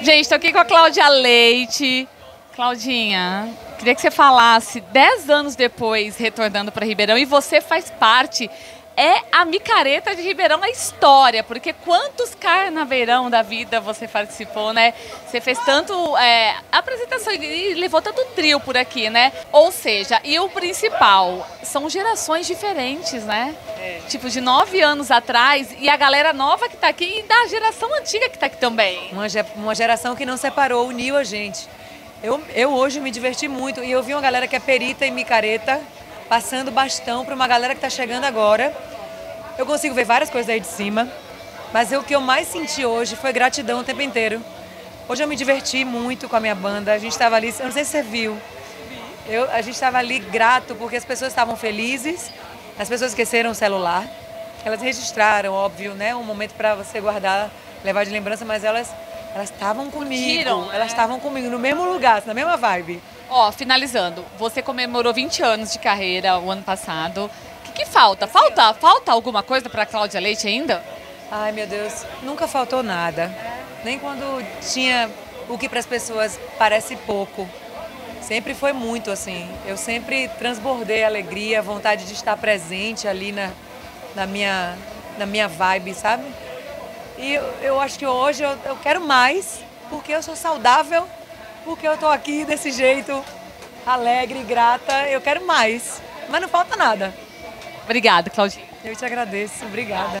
Gente, tô aqui com a Cláudia Leite. Claudinha, queria que você falasse, 10 anos depois, retornando para Ribeirão, e você faz parte é a micareta de Ribeirão a história, porque quantos carnaveirão da vida você participou, né? Você fez tanto é, apresentação e levou tanto trio por aqui, né? Ou seja, e o principal, são gerações diferentes, né? É. Tipo, de nove anos atrás e a galera nova que tá aqui e da geração antiga que tá aqui também. Uma, uma geração que não separou, uniu a gente. Eu, eu hoje me diverti muito e eu vi uma galera que é perita em micareta, passando bastão para uma galera que está chegando agora. Eu consigo ver várias coisas aí de cima, mas o que eu mais senti hoje foi gratidão o tempo inteiro. Hoje eu me diverti muito com a minha banda, a gente estava ali, eu não sei se você viu, eu, a gente estava ali grato porque as pessoas estavam felizes, as pessoas esqueceram o celular, elas registraram, óbvio, né, um momento para você guardar, levar de lembrança, mas elas elas estavam comigo, elas né? estavam comigo no mesmo lugar, na mesma vibe. Ó, finalizando, você comemorou 20 anos de carreira o ano passado. O que, que falta? Falta, falta alguma coisa para Cláudia Leite ainda? Ai, meu Deus, nunca faltou nada. Nem quando tinha o que para as pessoas parece pouco. Sempre foi muito assim. Eu sempre transbordei alegria, vontade de estar presente ali na, na, minha, na minha vibe, sabe? E eu, eu acho que hoje eu, eu quero mais, porque eu sou saudável porque eu estou aqui desse jeito, alegre, grata. Eu quero mais, mas não falta nada. Obrigada, Claudinha. Eu te agradeço, obrigada.